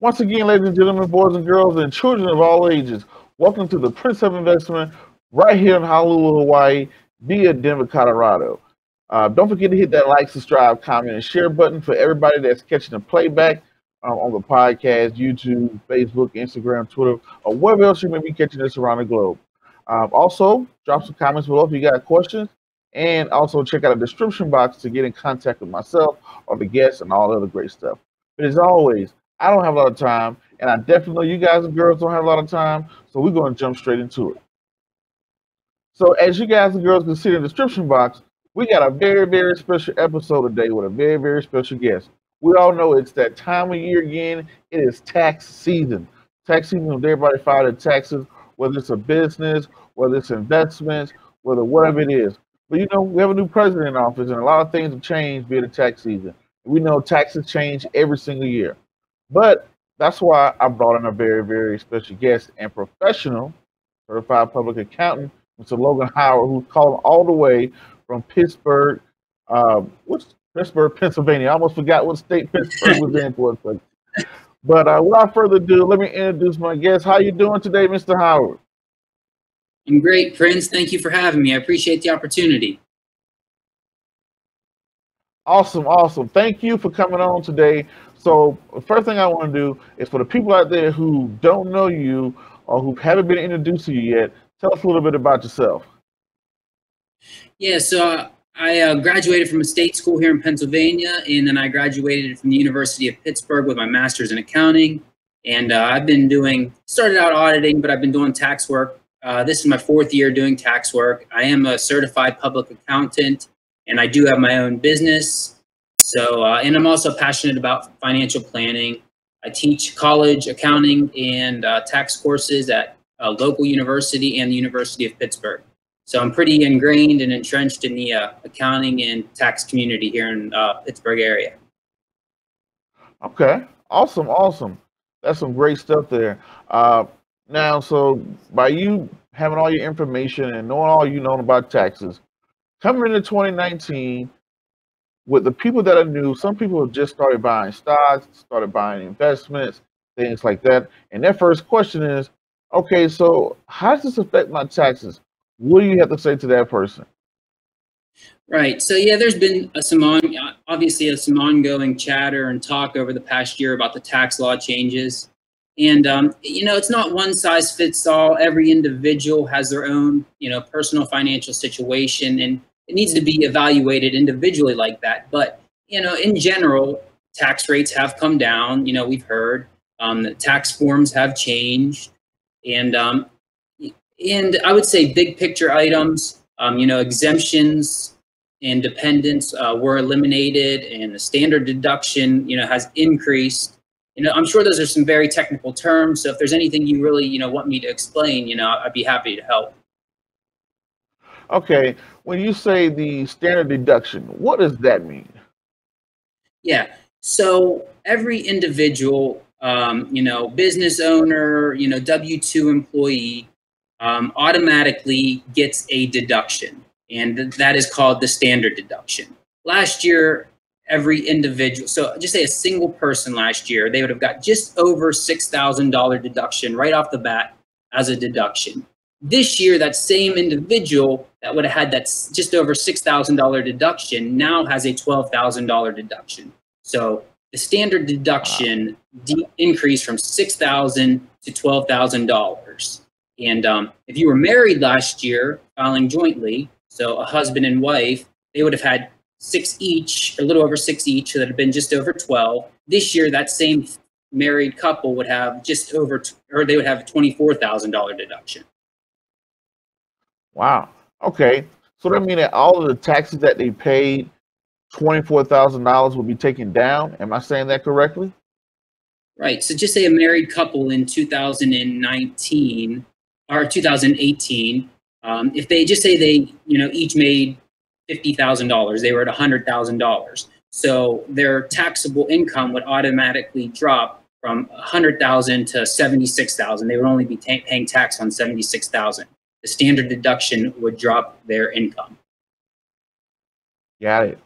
Once again, ladies and gentlemen, boys and girls, and children of all ages, welcome to the Prince of Investment right here in Honolulu, Hawaii, via Denver, Colorado. Uh, don't forget to hit that like, subscribe, comment, and share button for everybody that's catching the playback um, on the podcast, YouTube, Facebook, Instagram, Twitter, or wherever else you may be catching this around the globe. Um, also, drop some comments below if you got questions, and also check out the description box to get in contact with myself or the guests and all the other great stuff. But as always, I don't have a lot of time, and I definitely know you guys and girls don't have a lot of time, so we're going to jump straight into it. So, as you guys and girls can see in the description box, we got a very, very special episode today with a very, very special guest. We all know it's that time of year again. It is tax season. Tax season when everybody file their taxes, whether it's a business, whether it's investments, whether whatever it is. But you know, we have a new president in office, and a lot of things have changed via the tax season. We know taxes change every single year. But that's why I brought in a very, very special guest and professional certified public accountant, Mr. Logan Howard, who's calling all the way from Pittsburgh. Um, what's Pittsburgh, Pennsylvania? I almost forgot what state Pittsburgh was in for a second. But uh, without further ado, let me introduce my guest. How you doing today, Mr. Howard? I'm great, Prince. Thank you for having me. I appreciate the opportunity. Awesome, awesome. Thank you for coming on today. So, the first thing I want to do is for the people out there who don't know you or who haven't been introduced to you yet, tell us a little bit about yourself. Yeah, so uh, I uh, graduated from a state school here in Pennsylvania, and then I graduated from the University of Pittsburgh with my master's in accounting. And uh, I've been doing, started out auditing, but I've been doing tax work. Uh, this is my fourth year doing tax work. I am a certified public accountant and I do have my own business. So, uh, and I'm also passionate about financial planning. I teach college accounting and uh, tax courses at a local university and the University of Pittsburgh. So I'm pretty ingrained and entrenched in the uh, accounting and tax community here in uh, Pittsburgh area. Okay, awesome, awesome. That's some great stuff there. Uh, now, so by you having all your information and knowing all you know about taxes, coming into 2019 with the people that are new, some people have just started buying stocks, started buying investments, things like that. And their first question is, okay, so how does this affect my taxes? What do you have to say to that person? Right. So yeah, there's been some on, obviously some ongoing chatter and talk over the past year about the tax law changes. And um, you know, it's not one size fits all. Every individual has their own, you know, personal financial situation, and it needs to be evaluated individually like that. But you know, in general, tax rates have come down. You know, we've heard um, the tax forms have changed, and um, and I would say big picture items. Um, you know, exemptions and dependents uh, were eliminated, and the standard deduction, you know, has increased. You know, I'm sure those are some very technical terms. So if there's anything you really, you know, want me to explain, you know, I'd be happy to help. Okay, when you say the standard deduction, what does that mean? Yeah, so every individual, um, you know, business owner, you know, W 2 employee um, automatically gets a deduction, and that is called the standard deduction. Last year, every individual, so just say a single person last year, they would have got just over $6,000 deduction right off the bat as a deduction. This year, that same individual that would have had that just over $6,000 deduction now has a $12,000 deduction. So the standard deduction de- increased from 6,000 to $12,000. And um, if you were married last year, filing jointly, so a husband and wife, they would have had six each, a little over six each, so that had been just over 12. This year, that same married couple would have just over, or they would have $24,000 deduction. Wow. Okay. So that means that all of the taxes that they paid, twenty-four thousand dollars will be taken down. Am I saying that correctly? Right. So just say a married couple in 2019 or 2018, um, if they just say they, you know, each made fifty thousand dollars, they were at hundred thousand dollars. So their taxable income would automatically drop from a hundred thousand to seventy-six thousand. They would only be paying tax on seventy-six thousand the standard deduction would drop their income. Got it.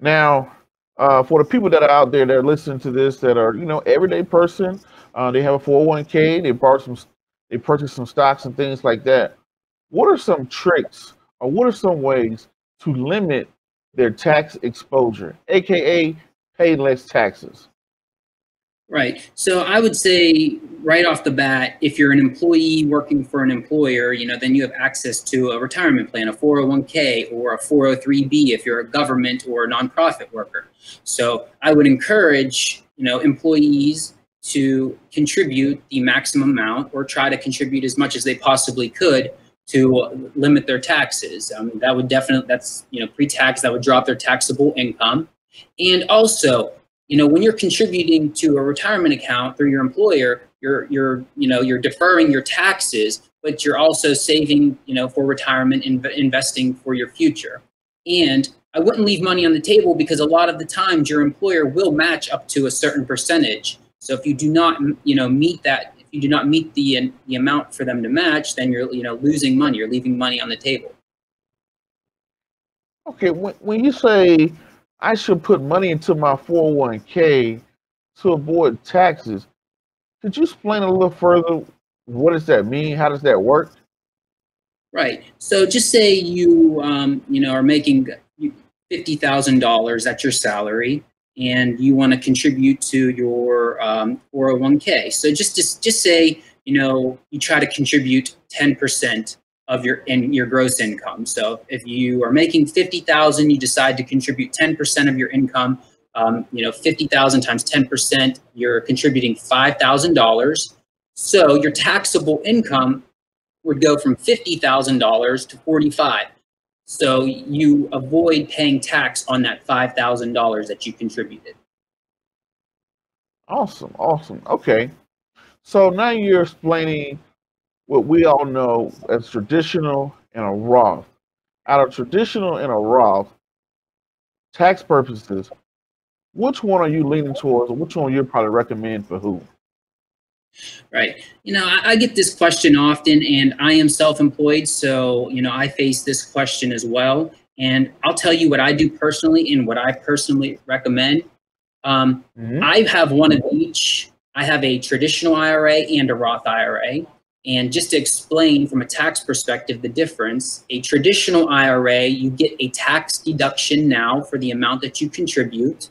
Now, uh, for the people that are out there that are listening to this, that are you know everyday person, uh, they have a 401k, they bought some, they purchase some stocks and things like that. What are some tricks, or what are some ways to limit their tax exposure, aka pay less taxes? Right. So I would say right off the bat, if you're an employee working for an employer, you know, then you have access to a retirement plan, a 401k or a 403b if you're a government or a nonprofit worker. So I would encourage, you know, employees to contribute the maximum amount or try to contribute as much as they possibly could to limit their taxes. Um, that would definitely, that's, you know, pre-tax, that would drop their taxable income. And also, you know, when you're contributing to a retirement account through your employer, you're, you're, you know, you're deferring your taxes, but you're also saving, you know, for retirement and investing for your future. And I wouldn't leave money on the table because a lot of the times your employer will match up to a certain percentage. So if you do not, you know, meet that, if you do not meet the uh, the amount for them to match, then you're, you know, losing money. You're leaving money on the table. Okay, when, when you say I should put money into my 401k to avoid taxes. Could you explain a little further? What does that mean? How does that work? Right. So just say you, um, you know, are making fifty thousand dollars at your salary, and you want to contribute to your um, 401k. So just, just just say, you know, you try to contribute ten percent of your in your gross income. So if you are making 50,000, you decide to contribute 10% of your income. Um, you know, 50,000 times 10%, you're contributing $5,000. So your taxable income would go from $50,000 to 45. So you avoid paying tax on that $5,000 that you contributed. Awesome, awesome. Okay. So now you're explaining what we all know as traditional and a Roth. Out of traditional and a Roth, tax purposes, which one are you leaning towards, or which one you probably recommend for who? Right. You know, I, I, get this question often, and I am self employed, so, you know, I face this question as well. And I'll tell you what I do personally and what I personally recommend. Um, mm-hmm. I have one of each. I have a traditional IRA and a Roth IRA. And just to explain from a tax perspective the difference, a traditional IRA, you get a tax deduction now for the amount that you contribute,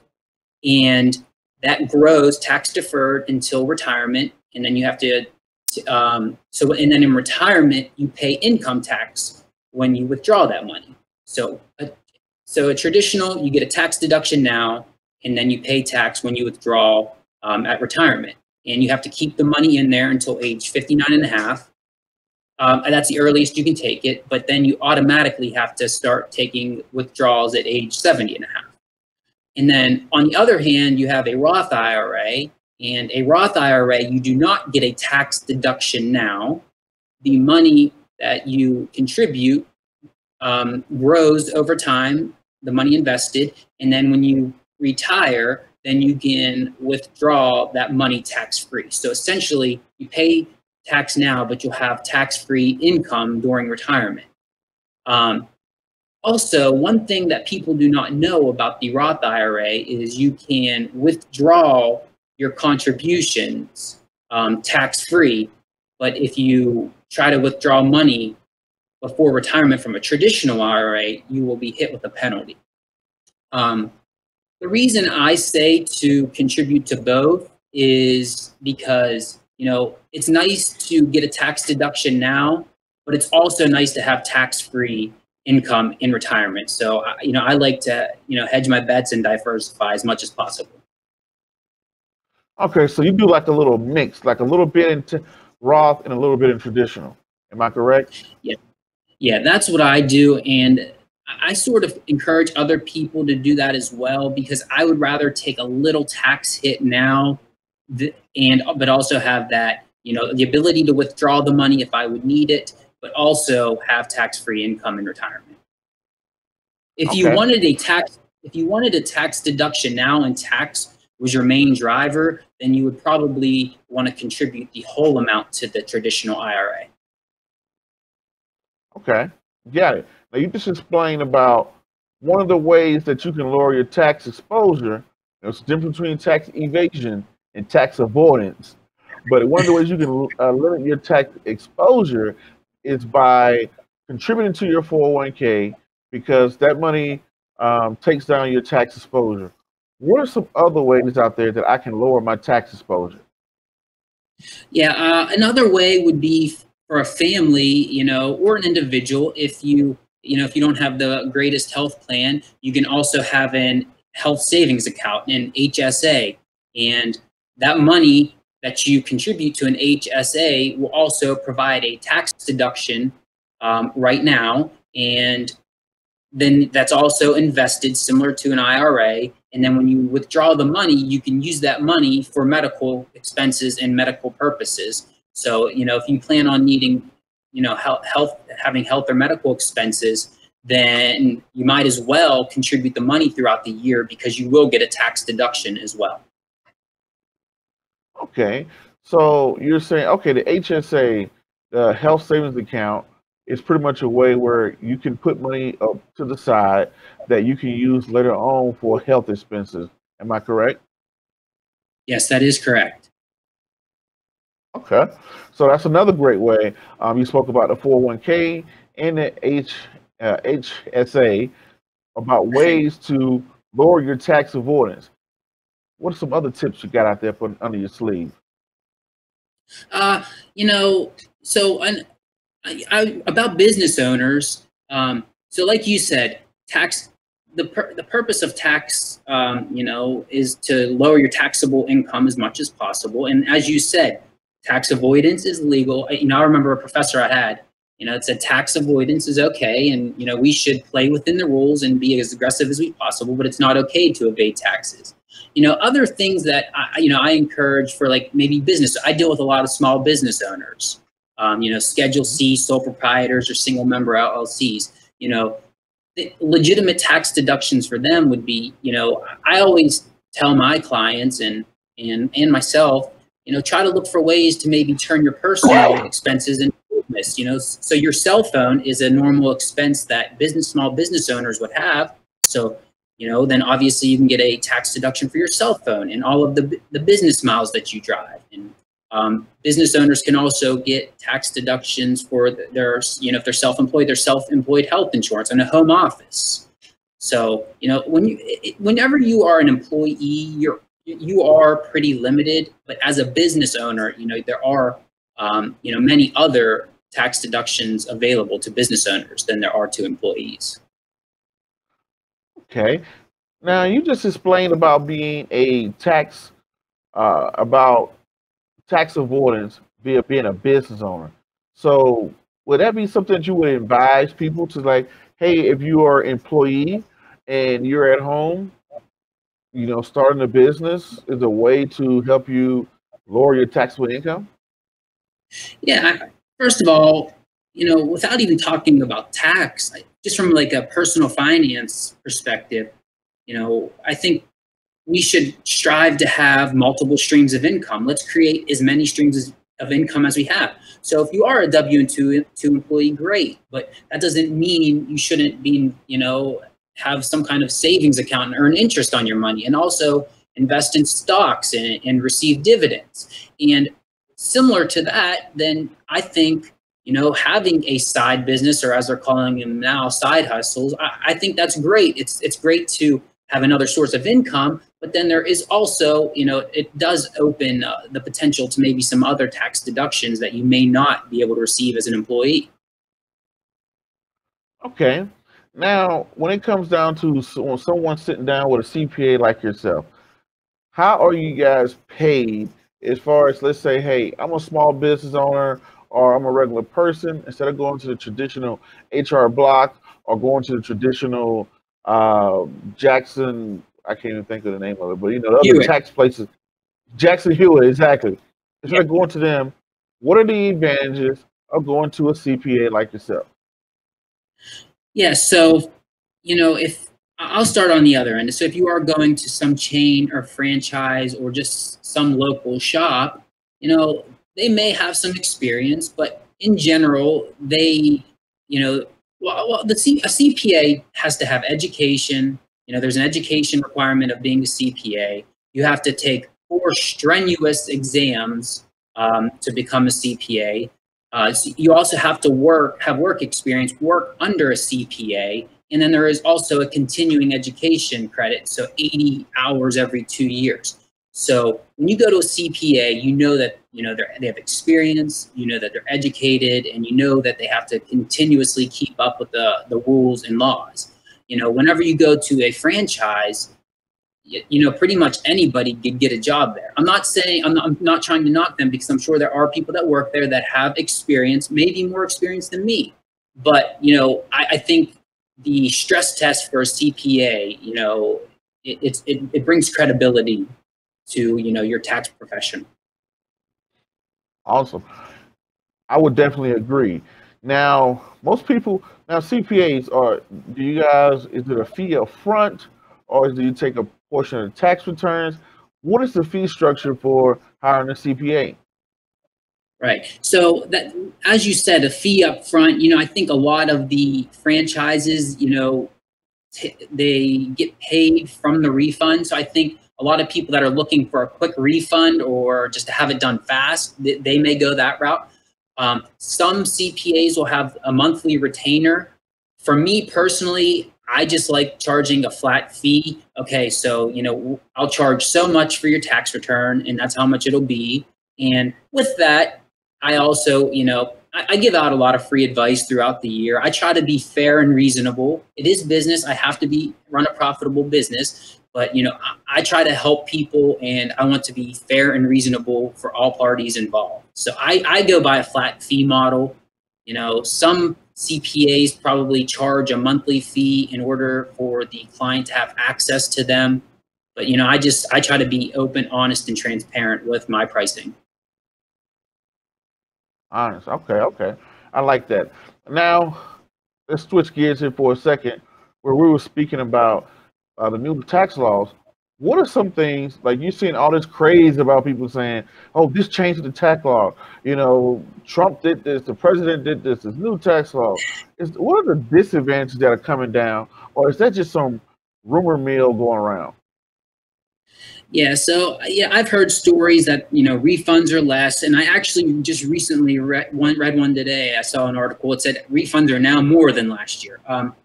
and that grows tax deferred until retirement. And then you have to, um, so, and then in retirement, you pay income tax when you withdraw that money. So, a, so a traditional, you get a tax deduction now, and then you pay tax when you withdraw um, at retirement and you have to keep the money in there until age 59 and a half. Um, and that's the earliest you can take it, but then you automatically have to start taking withdrawals at age 70 and a half. And then on the other hand, you have a Roth IRA, and a Roth IRA, you do not get a tax deduction now. The money that you contribute um, grows over time, the money invested, and then when you retire, then you can withdraw that money tax free. So essentially, you pay tax now, but you'll have tax free income during retirement. Um, also, one thing that people do not know about the Roth IRA is you can withdraw your contributions um, tax free, but if you try to withdraw money before retirement from a traditional IRA, you will be hit with a penalty. Um, the reason I say to contribute to both is because, you know, it's nice to get a tax deduction now, but it's also nice to have tax-free income in retirement. So, you know, I like to, you know, hedge my bets and diversify as much as possible. Okay, so you do like a little mix, like a little bit into Roth and a little bit in traditional. Am I correct? Yeah. Yeah, that's what I do. And I sort of encourage other people to do that as well because I would rather take a little tax hit now and uh, but also have that, you know, the ability to withdraw the money if I would need it, but also have tax-free income in retirement. If okay. you wanted a tax if you wanted a tax deduction now and tax was your main driver, then you would probably want to contribute the whole amount to the traditional IRA. Okay. Got it. Now you just explained about one of the ways that you can lower your tax exposure, there's a difference between tax evasion and tax avoidance. But one of the ways you can uh, limit your tax exposure is by contributing to your 401k because that money um, takes down your tax exposure. What are some other ways out there that I can lower my tax exposure? Yeah, uh, another way would be for a family, you know, or an individual. If you, you know, if you don't have the greatest health plan, you can also have an health savings account, an HSA, and that money that you contribute to an HSA will also provide a tax deduction um, right now, and then that's also invested similar to an IRA. And then when you withdraw the money, you can use that money for medical expenses and medical purposes. So, you know, if you plan on needing, you know, health, health having health or medical expenses, then you might as well contribute the money throughout the year because you will get a tax deduction as well. Okay. So you're saying, okay, the HSA, the health savings account, is pretty much a way where you can put money up to the side that you can use later on for health expenses. Am I correct? Yes, that is correct. Okay, so that's another great way. Um, you spoke about the 401k and the H, uh, HSA about ways to lower your tax avoidance. What are some other tips you got out there for under your sleeve? Uh, you know, so an, I, I, about business owners. Um, so, like you said, tax. The pur- the purpose of tax, um, you know, is to lower your taxable income as much as possible. And as you said, tax avoidance is legal. You know, I remember a professor I had. You know, it said tax avoidance is okay, and you know we should play within the rules and be as aggressive as we possible. But it's not okay to evade taxes. You know, other things that I, you know I encourage for like maybe business. I deal with a lot of small business owners um, you know, Schedule C sole proprietors or single member LLCs. You know, legitimate tax deductions for them would be, you know, I always tell my clients and and and myself, you know, try to look for ways to maybe turn your personal expenses into business. You know, so your cell phone is a normal expense that business small business owners would have. So you know, then obviously you can get a tax deduction for your cell phone and all of the, the business miles that you drive and um, business owners can also get tax deductions for their, you know, if they're self-employed, their self-employed health insurance and a home office. So, you know, when you, whenever you are an employee, you're, you are pretty limited. But as a business owner, you know, there are, um, you know, many other tax deductions available to business owners than there are to employees. Okay. Now you just explained about being a tax, uh, about tax avoidance via being a business owner. So would that be something that you would advise people to like, hey, if you are employee and you're at home, you know, starting a business is a way to help you lower your taxable income? Yeah, first of all, you know, without even talking about tax, just from like a personal finance perspective, you know, I think we should strive to have multiple streams of income. Let's create as many streams of income as we have. So if you are a W-2 employee, great, but that doesn't mean you shouldn't be, you know, have some kind of savings account and earn interest on your money and also invest in stocks and, and receive dividends. And similar to that, then I think, you know, having a side business or as they're calling them now, side hustles, I, I think that's great. It's, it's great to have another source of income. But then there is also, you know, it does open uh, the potential to maybe some other tax deductions that you may not be able to receive as an employee. Okay. Now, when it comes down to someone sitting down with a CPA like yourself, how are you guys paid as far as, let's say, hey, I'm a small business owner or I'm a regular person, instead of going to the traditional HR block or going to the traditional uh, Jackson. I can't even think of the name of it, but you know, the other tax places. Jackson Hewitt, exactly. Instead yeah. of going to them, what are the advantages of going to a CPA like yourself? Yeah, so you know, if I'll start on the other end. So if you are going to some chain or franchise or just some local shop, you know, they may have some experience, but in general, they, you know, Well, well the C, a CPA has to have education. You know, there's an education requirement of being a CPA. You have to take four strenuous exams um, to become a CPA. Uh, so you also have to work, have work experience, work under a CPA, and then there is also a continuing education credit, so 80 hours every two years. So when you go to a CPA, you know that you know they have experience, you know that they're educated, and you know that they have to continuously keep up with the the rules and laws. You know, whenever you go to a franchise, you know, pretty much anybody could get a job there. I'm not saying I'm not, I'm not trying to knock them because I'm sure there are people that work there that have experience, maybe more experience than me. But you know, I, I think the stress test for a CPA, you know, it, it, it brings credibility to you know your tax profession. Awesome. I would definitely agree. Now, most people now CPAs are. Do you guys? Is it a fee up front, or do you take a portion of tax returns? What is the fee structure for hiring a CPA? Right. So that, as you said, a fee up front. You know, I think a lot of the franchises, you know, t- they get paid from the refund. So I think a lot of people that are looking for a quick refund or just to have it done fast, they, they may go that route. Um, some CPAs will have a monthly retainer. For me personally, I just like charging a flat fee. Okay, so you know I'll charge so much for your tax return, and that's how much it'll be. And with that, I also, you know, I, I, give out a lot of free advice throughout the year. I try to be fair and reasonable. It is business. I have to be run a profitable business, but you know, I, I try to help people, and I want to be fair and reasonable for all parties involved. So I, I go by a flat fee model. You know, some CPAs probably charge a monthly fee in order for the client to have access to them. But you know, I just I try to be open, honest, and transparent with my pricing. Honest. Okay, okay. I like that. Now, let's switch gears here for a second, where we were speaking about uh, the new tax laws what are some things like you've seen all this craze about people saying, "Oh, this changed the tax law." You know, Trump did this, the president did this, this new tax law. Is what are the disadvantages that are coming down, or is that just some rumor mill going around? Yeah, so yeah, I've heard stories that you know refunds are less, and I actually just recently read one, read one today. I saw an article. It said refunds are now more than last year. Um,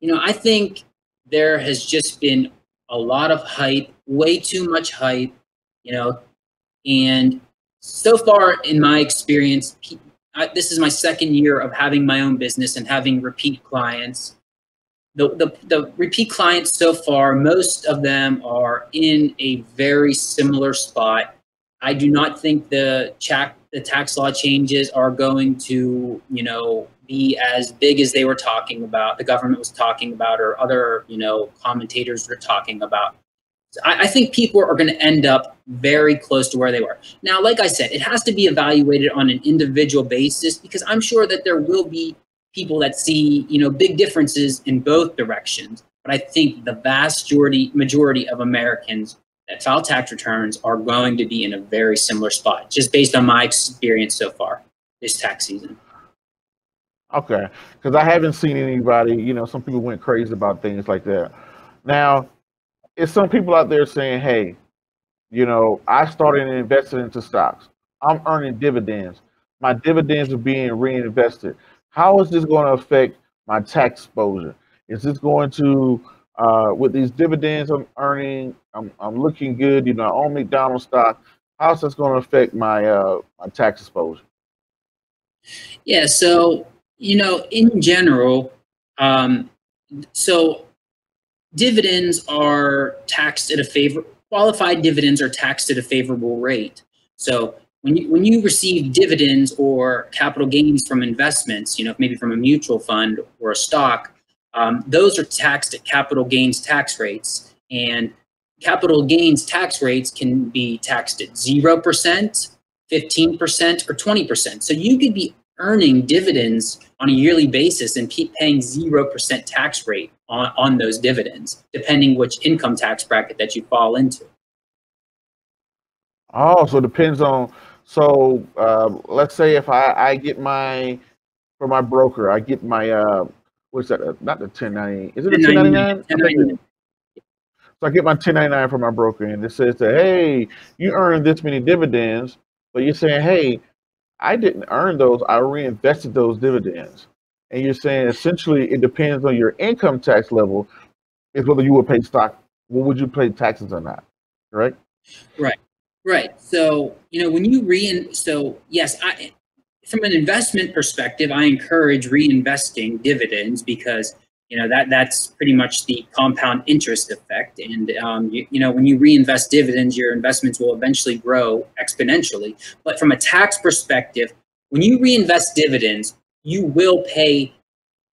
you know, I think there has just been a lot of hype, way too much hype, you know. And so far, in my experience, I, this is my second year of having my own business and having repeat clients. The, the, the repeat clients so far, most of them are in a very similar spot. I do not think the, cha- the tax law changes are going to, you know, be as big as they were talking about, the government was talking about, or other, you know, commentators were talking about. So I, I think people are going to end up very close to where they were. Now, like I said, it has to be evaluated on an individual basis because I'm sure that there will be people that see, you know, big differences in both directions. But I think the vast majority majority of Americans file tax returns are going to be in a very similar spot, just based on my experience so far this tax season. Okay, because I haven't seen anybody. You know, some people went crazy about things like that. Now, it's some people out there saying, "Hey, you know, I started invested into stocks. I'm earning dividends. My dividends are being reinvested. How is this going to affect my tax exposure? Is this going to, uh, with these dividends I'm earning, I'm, I'm looking good. You know, I own McDonald's stock. How's this going to affect my uh, my tax exposure? Yeah, so you know, in general, um, so dividends are taxed at a favor. Qualified dividends are taxed at a favorable rate. So when you when you receive dividends or capital gains from investments, you know, maybe from a mutual fund or a stock, um, those are taxed at capital gains tax rates. And capital gains tax rates can be taxed at zero percent, fifteen percent, or twenty percent. So you could be earning dividends on a yearly basis and keep paying 0% tax rate on, on those dividends, depending which income tax bracket that you fall into. Oh, so it depends on. So uh, let's say if I, I get my, for my broker, I get my uh, what's that? Uh, not the 1090. Is it a 1099? So I get my 1099 from my broker, and it says that hey, you earned this many dividends, but you're saying hey, I didn't earn those. I reinvested those dividends, and you're saying essentially it depends on your income tax level, is whether you would pay stock, what would you pay taxes or not, right? Right. Right. So, you know, when you re so yes, I from an investment perspective, I encourage reinvesting dividends because you know that that's pretty much the compound interest effect. And um, you, you know, when you reinvest dividends, your investments will eventually grow exponentially. But from a tax perspective, when you reinvest dividends, you will pay.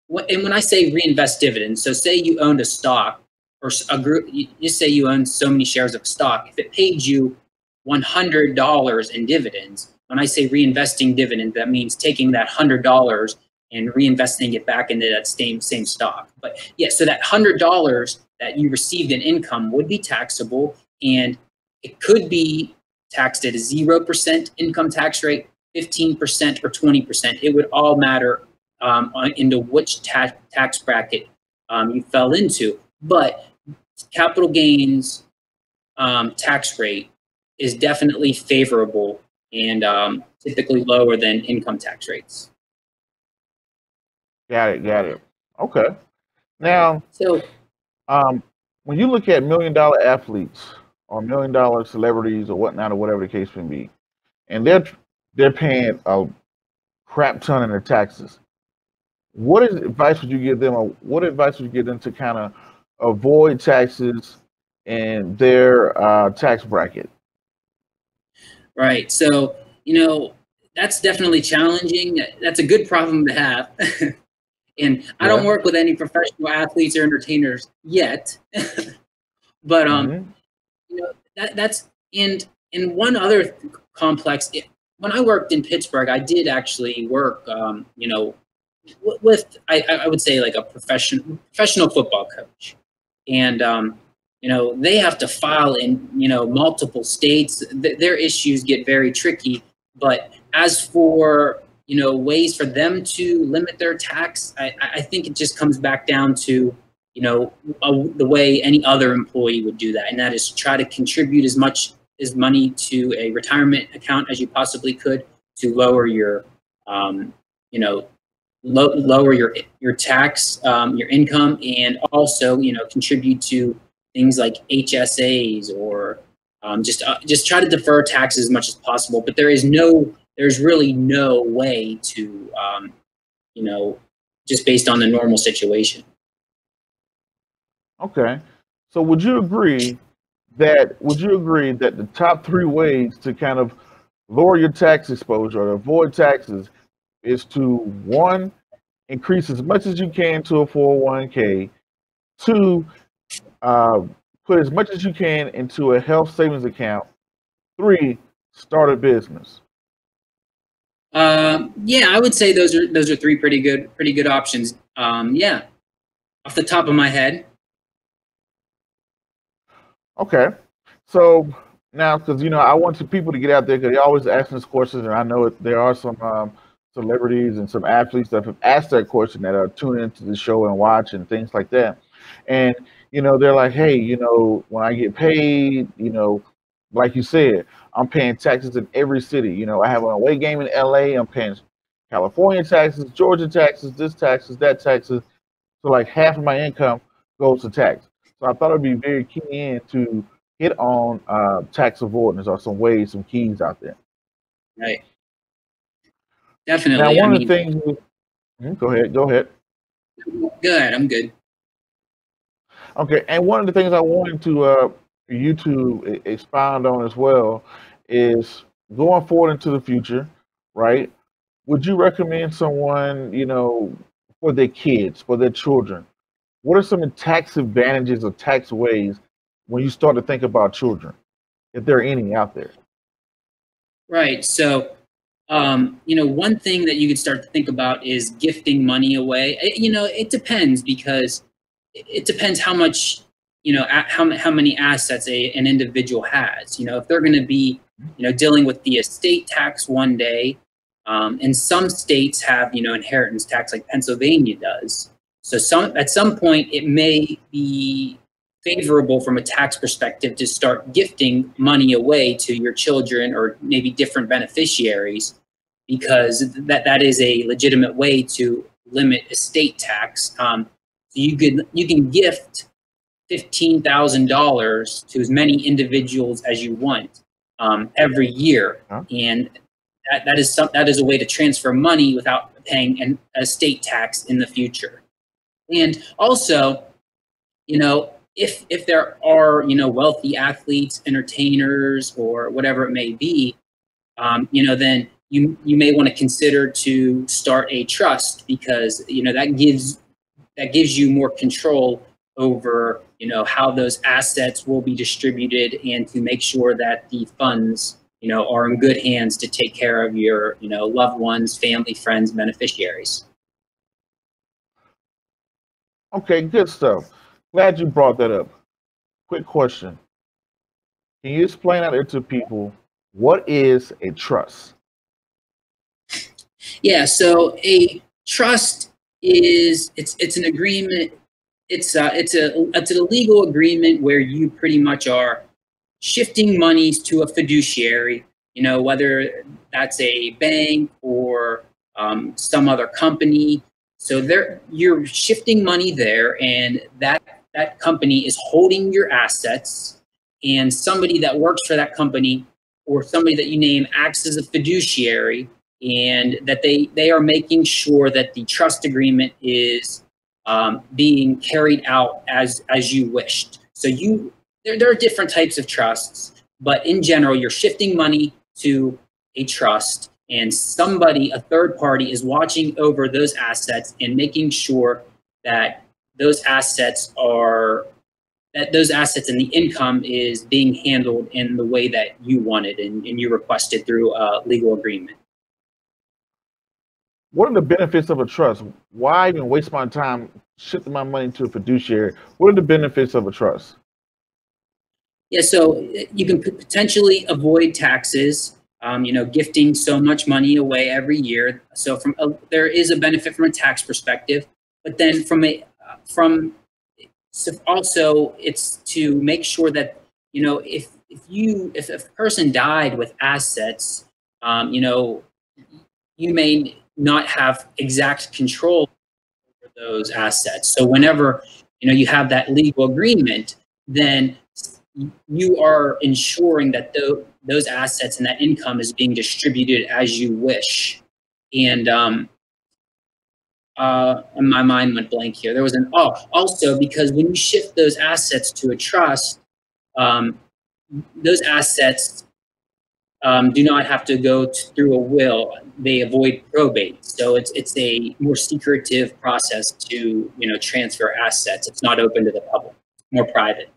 And when I say reinvest dividends, so say you owned a stock or a group, you say you own so many shares of stock. If it paid you $100 in dividends. When I say reinvesting dividend, that means taking that $100 and reinvesting it back into that same same stock. But yeah, so that $100 that you received in income would be taxable and it could be taxed at a 0% income tax rate, 15% or 20%. It would all matter um, into which ta tax bracket um, you fell into. But capital gains um, tax rate is definitely favorable and um, typically lower than income tax rates. Got it. Got it. Okay. Now, so um, when you look at million dollar athletes or million dollar celebrities or whatnot or whatever the case may be, and they're they're paying a crap ton in their taxes. What is advice would you give them, or what advice would you give them to kind of avoid taxes in their uh, tax bracket? Right. So, you know, that's definitely challenging. That's a good problem to have. and I don't work with any professional athletes or entertainers yet. but um mm-hmm. you know, that that's and and one other complex when I worked in Pittsburgh, I did actually work um, you know, with I, I would say like a professional professional football coach. And um you know they have to file in you know multiple states. Th- their issues get very tricky. But as for you know ways for them to limit their tax i, I think it just comes back down to you know a, the way any other employee would do that. And that is try to contribute as much as money to a retirement account as you possibly could to lower your um, you know lo- lower your your tax um, your income and also you know contribute to things like HSAs or um, just uh, just try to defer taxes as much as possible. But there is no, there's really no way to, um, you know, just based on the normal situation. Okay, so would you agree that would you agree that the top three ways to kind of lower your tax exposure or avoid taxes is to one increase as much as you can to a 401k, two uh, put as much as you can into a health savings account. Three, start a business. Um, yeah, I would say those are those are three pretty good pretty good options. Um, yeah, off the top of my head. Okay, so now because you know I want some people to get out there because they always asking this questions, and I know it, there are some um, celebrities and some athletes that have asked that question that are tuning into the show and watch and things like that. And you know, they're like, hey, you know, when I get paid, you know, like you said, I'm paying taxes in every city. You know, I have an away game in LA, I'm paying California taxes, Georgia taxes, this taxes, that taxes. So like half of my income goes to tax. So I thought it'd be very key in to hit on uh, tax avoidance or some ways, some keys out there. Right. Definitely. Now, one I of mean, the things. Hmm, go ahead. Go ahead. Good. I'm good. Okay, and one of the things I wanted to uh, you to expound on as well is going forward into the future, right? Would you recommend someone, you know, for their kids, for their children? What are some tax advantages or tax ways when you start to think about children, if there are any out there? Right. So, um, you know, one thing that you could start to think about is gifting money away. You know, it depends because it depends how much you know how, how many assets a, an individual has you know if they're going to be you know dealing with the estate tax one day um, and some states have you know inheritance tax like pennsylvania does So some at some point it may be favorable from a tax perspective to start gifting money away to your children or maybe different beneficiaries because that, that is a legitimate way to limit estate tax. Um, you could you can gift fifteen thousand dollars to as many individuals as you want um, every year, huh? and that, that is some, that is a way to transfer money without paying an estate tax in the future. And also, you know, if if there are you know wealthy athletes, entertainers, or whatever it may be, um, you know, then you you may want to consider to start a trust because you know that gives that gives you more control over you know how those assets will be distributed and to make sure that the funds you know are in good hands to take care of your you know loved ones family friends beneficiaries Okay, good stuff. Glad you brought that up. Quick question. Can you explain out to people what is a trust? Yeah, so a trust is it's it's an agreement. It's uh it's a it's a legal agreement where you pretty much are shifting monies to a fiduciary. You know whether that's a bank or um, some other company so there, you're shifting money there, and that that company is holding your assets, and somebody that works for that company or somebody that you name acts as a fiduciary, and that they they are making sure that the trust agreement is um, being carried out as as you wished. So you there, there are different types of trusts, but in general, you're shifting money to a trust and somebody, a third party, is watching over those assets and making sure that those assets are that those assets and the income is being handled in the way that you wanted and, and you requested through a legal agreement. What are the benefits of a trust? Why even waste my time shifting my money to a fiduciary? What are the benefits of a trust? Yeah, so you can potentially avoid taxes um, you know, gifting so much money away every year. So from a, there is a benefit from a tax perspective, but then from a from so also it's to make sure that you know if if you if a person died with assets, um, you know, you may not have exact control over those assets. So whenever you know you have that legal agreement, then you are ensuring that the, those assets and that income is being distributed as you wish. And um, uh, my mind went blank here. There was an oh, also because when you shift those assets to a trust, um, those assets um, do not have to go to, through a will. They avoid probate, so it's it's a more secretive process to you know transfer assets. It's not open to the public, more private.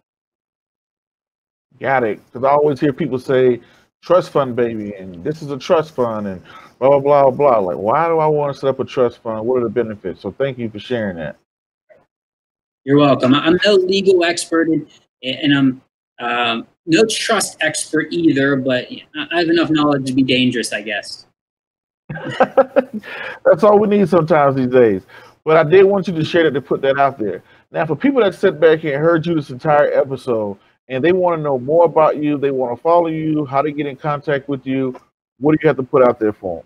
Got it. Because I always hear people say, trust fund, baby, and this is a trust fund, and blah, blah, blah, blah. Like, why do I want to set up a trust fund? What are the benefits? So thank you for sharing that. You're welcome. I'm no legal expert, and, and I'm um, no trust expert either, but I have enough knowledge to be dangerous, I guess. That's all we need sometimes these days. But I did want you to share that to put that out there. Now, for people that sit back and heard you this entire episode, and they want to know more about you, they want to follow you, how to get in contact with you, what do you have to put out there for them?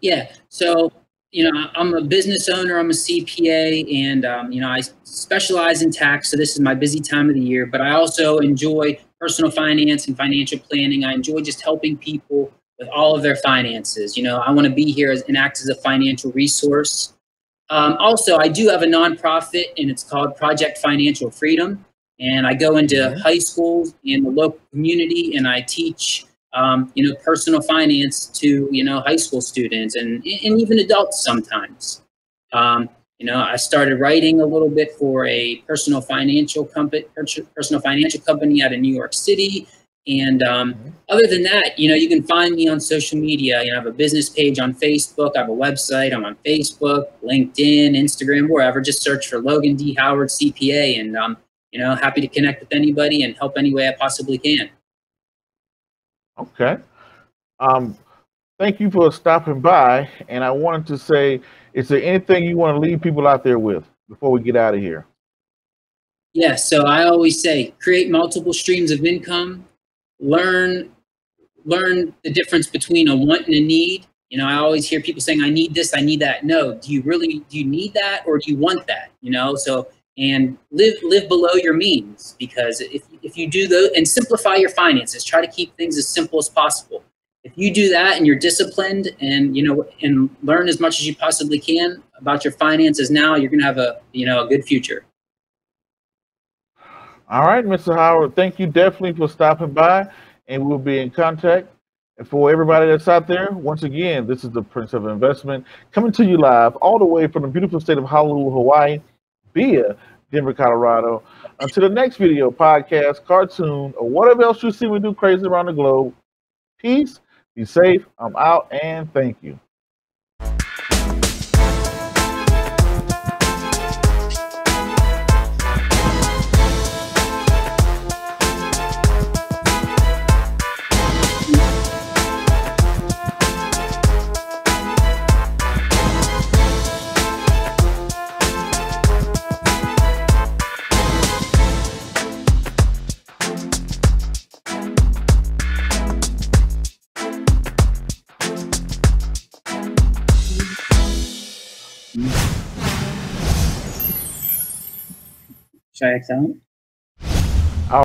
Yeah, so you know, I'm a business owner, I'm a CPA, and um, you know, I specialize in tax. So this is my busy time of the year. But I also enjoy personal finance and financial planning. I enjoy just helping people with all of their finances. You know, I want to be here as, and act as a financial resource. Um, also, I do have a nonprofit, and it's called Project Financial Freedom and I go into mm-hmm. high schools in the local community and I teach um, you know personal finance to you know high school students and and even adults sometimes. Um, you know, I started writing a little bit for a personal financial company, personal financial company out of New York City. And um, mm-hmm. other than that, you know, you can find me on social media. You know, I have a business page on Facebook. I have a website. I'm on Facebook, LinkedIn, Instagram, wherever. Just search for Logan D. Howard CPA, and um, you know, happy to connect with anybody and help any way I possibly can. Okay. Um, thank you for stopping by. And I wanted to say, is there anything you want to leave people out there with before we get out of here? Yeah, so I always say create multiple streams of income, learn learn the difference between a want and a need. You know, I always hear people saying, I need this, I need that. No, do you really do you need that or do you want that? You know, so and live live below your means because if, if you do those and simplify your finances, try to keep things as simple as possible. If you do that and you're disciplined and you know and learn as much as you possibly can about your finances now, you're gonna have a you know a good future. All right, Mr. Howard, thank you definitely for stopping by, and we'll be in contact. And for everybody that's out there, once again, this is the Prince of Investment coming to you live all the way from the beautiful state of Honolulu, Hawaii, via Denver, Colorado. Until the next video, podcast, cartoon, or whatever else you see me do crazy around the globe, peace, be safe, I'm out, and thank you. Should I accept?